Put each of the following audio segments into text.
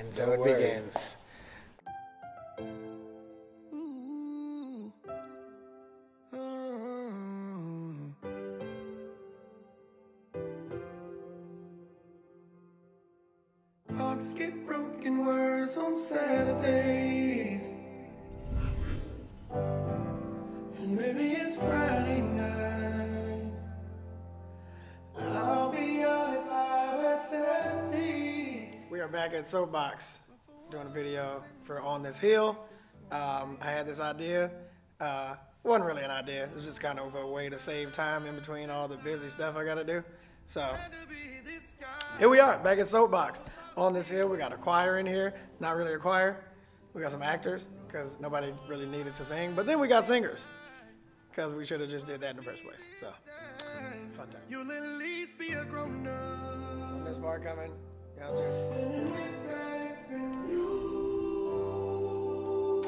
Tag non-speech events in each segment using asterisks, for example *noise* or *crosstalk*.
And so No it worries. begins. Hearts get broken words on Saturdays. We are back at Soapbox doing a video for On This Hill. Um, I had this idea. Uh, wasn't really an idea. It was just kind of a way to save time in between all the busy stuff I got to do. So here we are, back at Soapbox. On this hill, we got a choir in here. Not really a choir. We got some actors because nobody really needed to sing. But then we got singers because we should have just did that in the first place. So fun time. You'll at least be a grown up. This part coming, y'all just. You.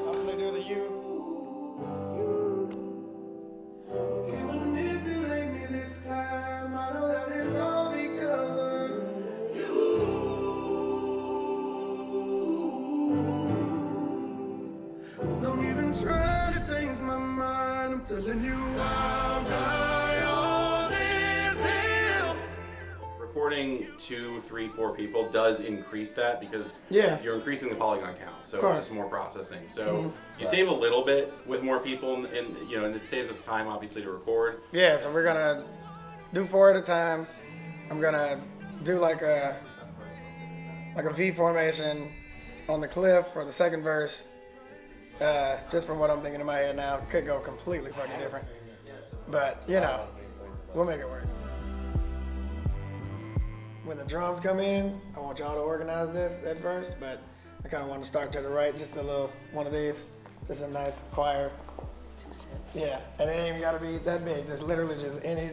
How should they do the you? Can't manipulate two, three, four people does increase that because Yeah. you're increasing the polygon count, so it's just more processing. So you save a little bit with more people, and, and you know, and it saves us time obviously to record. Yeah, so we're gonna do four at a time. I'm gonna do like a like a V formation on the cliff for the second verse. Uh, just from what I'm thinking in my head now, could go completely fucking different. But you know, we'll make it work. When the drums come in, I want y'all to organize this at first, but I kind of want to start to the right, just a little one of these, just a nice choir. Yeah, and it ain't even gotta be that big. Just literally just any,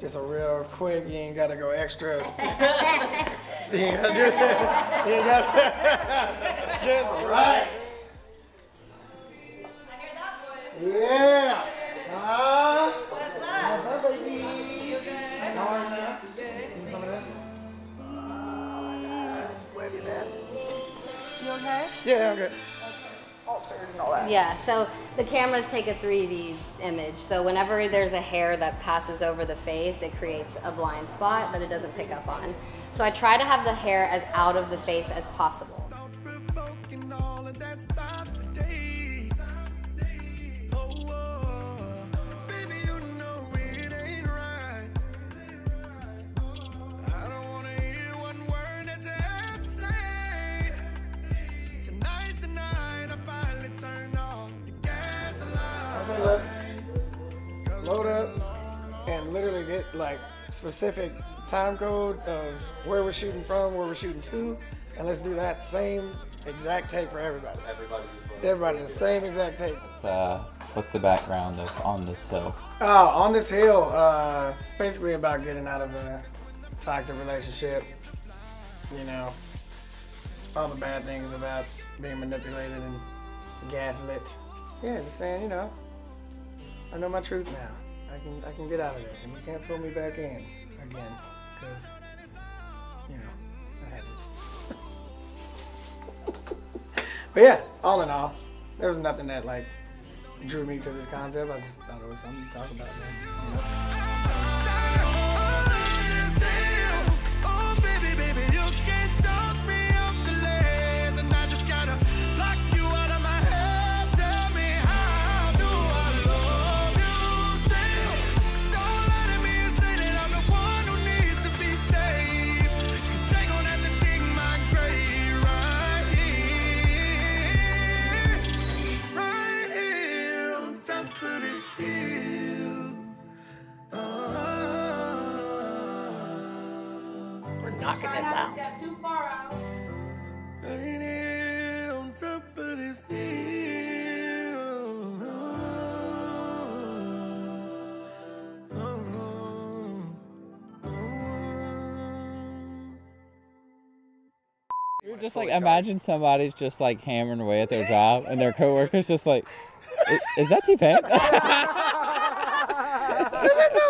just a real quick. You ain't gotta go extra. *laughs* you ain't gotta do that. You ain't gotta. *laughs* just right. Yeah. Okay? Yeah, I'm good. Yeah, so the cameras take a 3D image. So whenever there's a hair that passes over the face, it creates a blind spot that it doesn't pick up on. So I try to have the hair as out of the face as possible. What? Load up and literally get like specific time code of where we're shooting from, where we're shooting to, and let's do that same exact tape for everybody. Everybody, the same exact tape. It's, uh, what's the background of On This Hill? Oh, on this hill, uh, it's basically about getting out of a toxic relationship. You know, all the bad things about being manipulated and gaslit. Yeah, just saying, you know, I know my truth now. I can I can get out of this, and you can't pull me back in again, because you know had this. *laughs* but yeah, all in all, there was nothing that like drew me to this concept. I just thought it was something to talk about. Man. You know? Oh, oh, oh. You're just like, imagine somebody's just like hammering away at their job and their coworker's just like, is that T-Pain? *laughs* *laughs* This is so